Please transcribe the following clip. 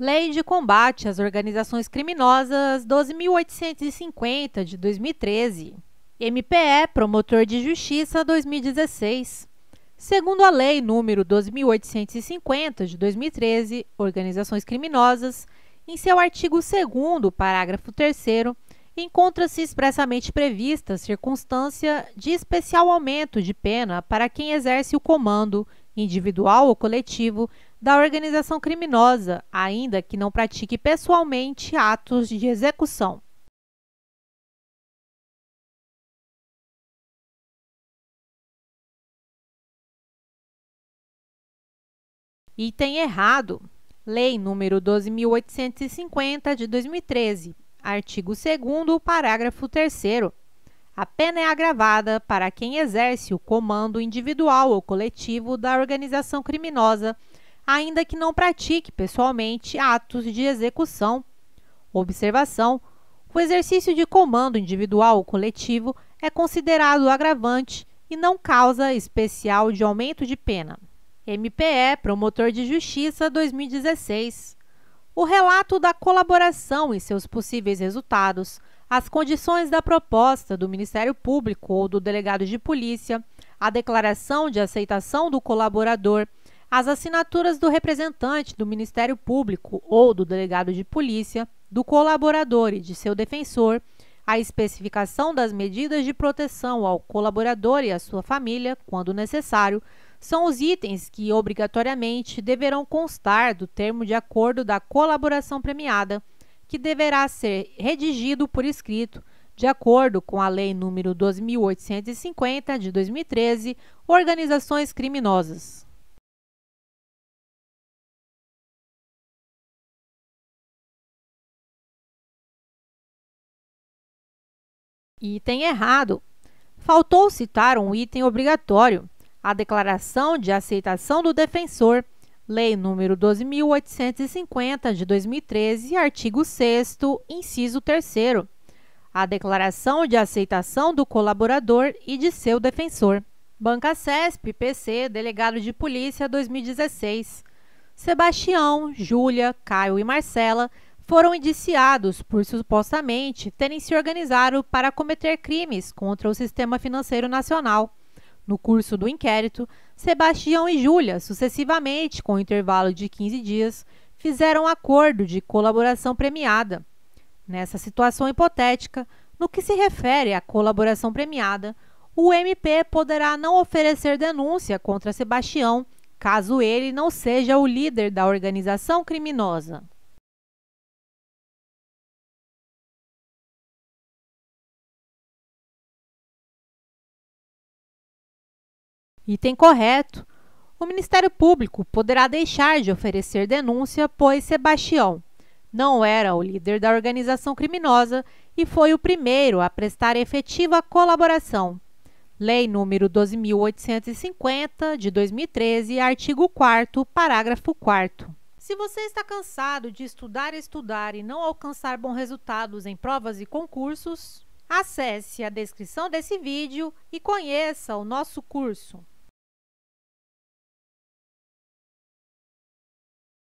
Lei de Combate às Organizações Criminosas 12.850 de 2013. MPE Promotor de Justiça 2016. Segundo a Lei número 12.850 de 2013, Organizações Criminosas, em seu artigo 2 parágrafo 3 encontra-se expressamente prevista circunstância de especial aumento de pena para quem exerce o comando, individual ou coletivo, da organização criminosa, ainda que não pratique pessoalmente atos de execução. Item errado. Lei número 12.850 de 2013, artigo 2 parágrafo 3 A pena é agravada para quem exerce o comando individual ou coletivo da organização criminosa, ainda que não pratique pessoalmente atos de execução. Observação: o exercício de comando individual ou coletivo é considerado agravante e não causa especial de aumento de pena. MPE Promotor de Justiça 2016. O relato da colaboração e seus possíveis resultados, as condições da proposta do Ministério Público ou do delegado de polícia, a declaração de aceitação do colaborador, as assinaturas do representante do Ministério Público ou do delegado de polícia, do colaborador e de seu defensor, a especificação das medidas de proteção ao colaborador e à sua família, quando necessário, são os itens que obrigatoriamente deverão constar do termo de acordo da colaboração premiada, que deverá ser redigido por escrito, de acordo com a Lei nº 12.850 de 2013, Organizações Criminosas. Item errado. Faltou citar um item obrigatório, a declaração de aceitação do defensor, Lei nº 12.850 de 2013, artigo 6 inciso 3 a declaração de aceitação do colaborador e de seu defensor. Banca CESP, PC, Delegado de Polícia 2016. Sebastião, Júlia, Caio e Marcela foram indiciados por supostamente terem se organizado para cometer crimes contra o sistema financeiro nacional. No curso do inquérito, Sebastião e Júlia, sucessivamente com intervalo de 15 dias, fizeram acordo de colaboração premiada. Nessa situação hipotética, no que se refere à colaboração premiada, o MP poderá não oferecer denúncia contra Sebastião caso ele não seja o líder da organização criminosa. Item correto. O Ministério Público poderá deixar de oferecer denúncia, pois Sebastião não era o líder da organização criminosa e foi o primeiro a prestar efetiva colaboração. Lei número 12.850, de 2013, artigo 4 parágrafo 4 Se você está cansado de estudar estudar e não alcançar bons resultados em provas e concursos, acesse a descrição desse vídeo e conheça o nosso curso.